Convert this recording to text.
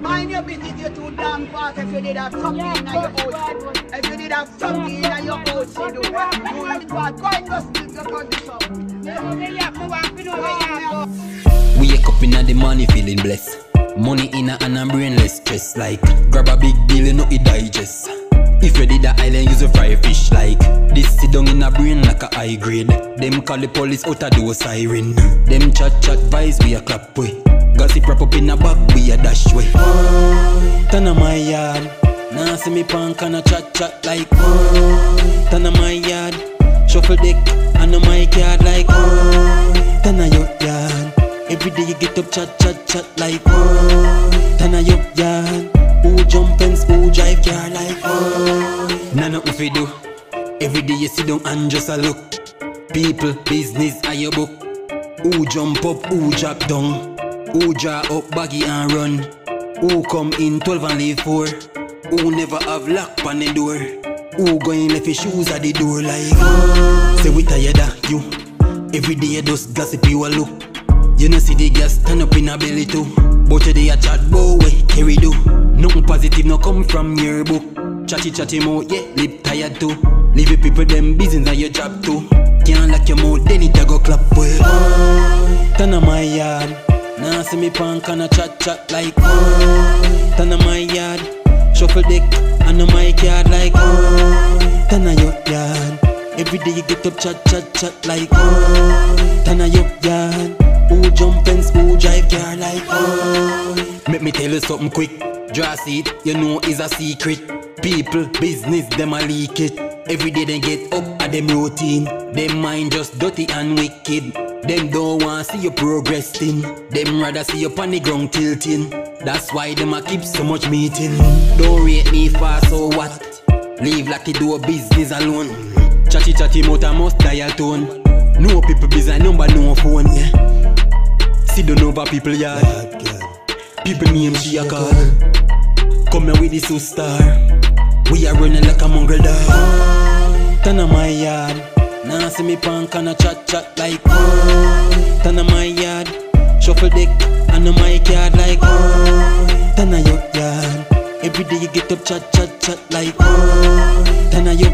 Mind your business, you're too damn fast if you did have something in your house. If you did have something in your house, you do. You will God. Go and just split your condition. Wake up inna the morning feeling blessed. Money inna and I'm brainless stress like grab a big deal you know it digest. If you did the island use a fry fish like this sit down in a brain like a high grade. Them call the police out a do siren. Them chat chat vibes we a clap way. Gossip wrap up in a bag we a dash way. Turn on my yard. Now see me punk and a chat chat like Turn on my yard. Shuffle deck and a my yard like Turn on your yard. Every day you get up chat chat chat like Turn on your yard. Fi do. Every day you sit down and just a look. People, business, are your book. Who jump up, who drop down. Who draw up baggy and run. Who come in 12 and leave 4. Who never have lock on the door. Who going left his shoes at the door like Say we tired of you. Every day you just gossip you a look. You know see the gas stand up in a belly too. But you dey a chat boy, carry do. Nothing positive no come from your book. Chatty chatty mouth, yeah, lip tired too. Leave your people them business and your job too. Can't lock your mouth, then it a go clap well. Turn on my yard. Now see me punk and a chat chat like oh, Turn on my yard. Shuffle deck and a my yard like oh, Turn on your yard. Every day you get up chat chat chat like oh, Turn on your yard. Who jump and who drive car like oh. Make me tell you something quick. Draw seat, you know is a secret. People, business, them a leak it. Every day they get up at them routine. Them mind just dirty and wicked. Them don't want see you progressing. Them rather see you on the ground tilting. That's why them a keep so much meeting. Don't rate me fast, so what? Leave like you do a business alone. Chatty chatty mouth I must dial tone. No people business number, no phone, yeah. Sit down over people yard. People name she a call. Come here with the superstar. We are running like a mongrel dog. Turn on my yard. Now see me punk and a chat chat like Turn on my yard. Shuffle deck and a mic yard like Turn on your yard. Every day you get up chat chat chat like Turn on your